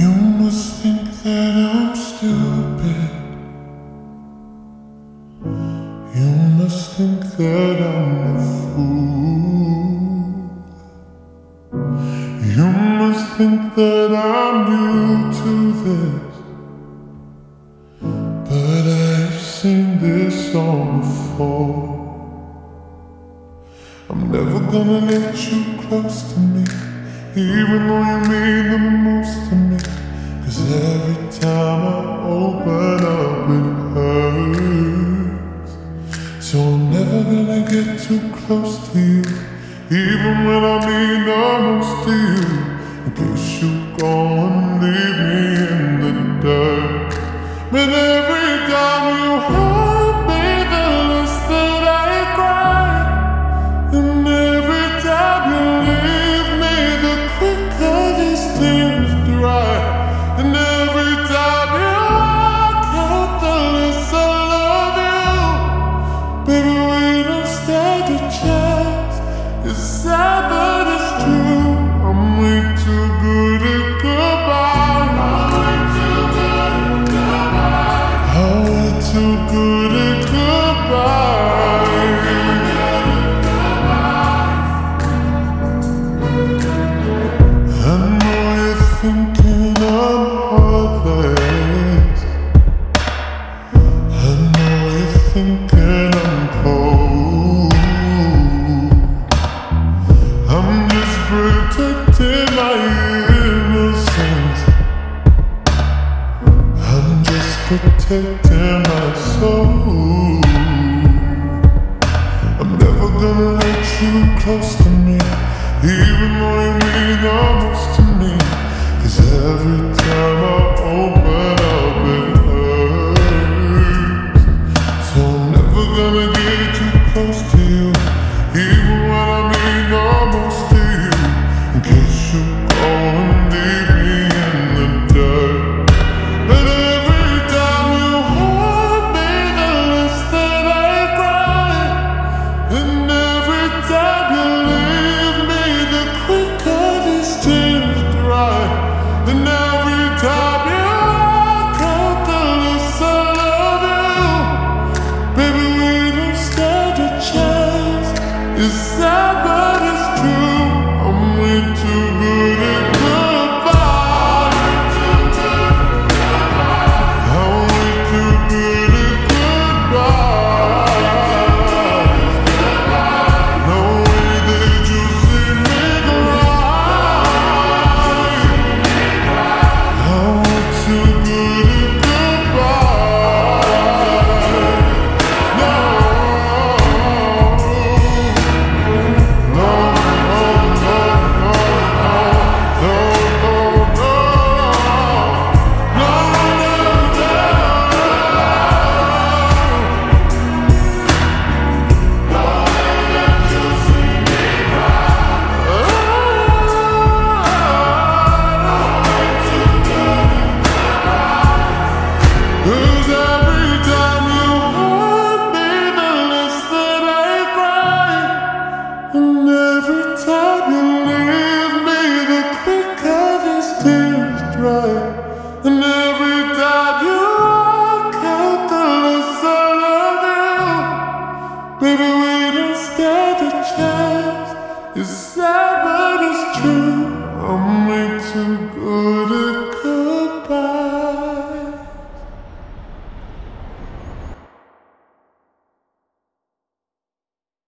You must think that I'm stupid. You must think that I'm a fool. You must think that I'm new to this. But I've seen this song before. I'm never gonna let you close to me. Even though you mean the most to me. Cause every time I open up it hurts. So I'm never gonna get too close to you. Even when I mean the most to you. In case you go and leave me in the dark, Man, protecting my soul. I'm never gonna let you close to me, even though you mean the most to me. Cause every time I open up, love is true. would it